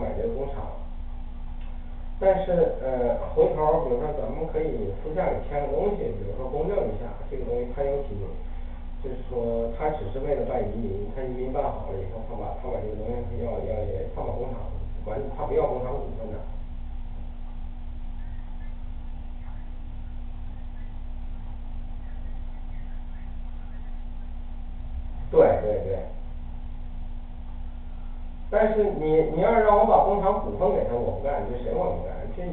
买这个工厂。但是呃回头比如说咱们可以私下里签个东西，比如说公证一下这个东西他有几就是说他只是为了办移民，他移民办好了以后，他把他把这个东西他要要他把工厂管他不要工厂股份的对对对但是你你要是让我把工厂股份给他，我不干，这谁我也不干？这